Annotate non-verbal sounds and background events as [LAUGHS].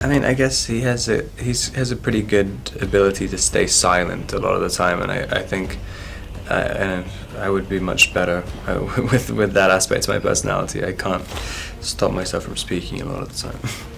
I mean, I guess he has a he's has a pretty good ability to stay silent a lot of the time, and I, I think uh, and I would be much better uh, [LAUGHS] with with that aspect of my personality. I can't stop myself from speaking a lot of the time. [LAUGHS]